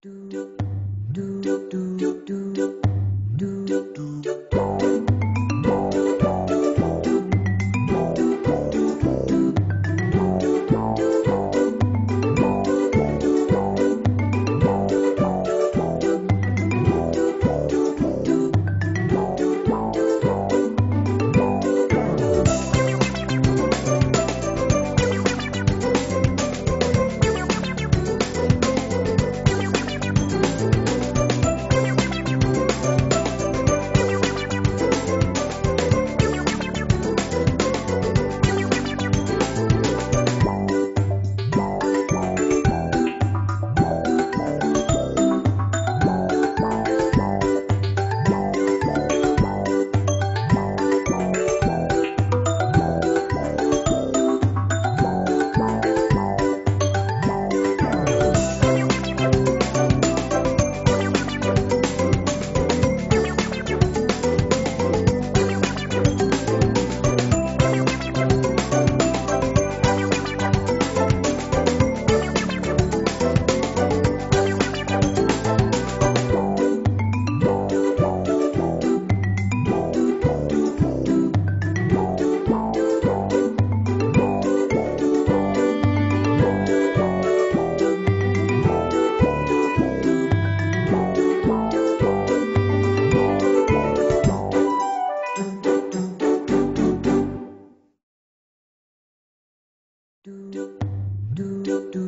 do do do do do do do do.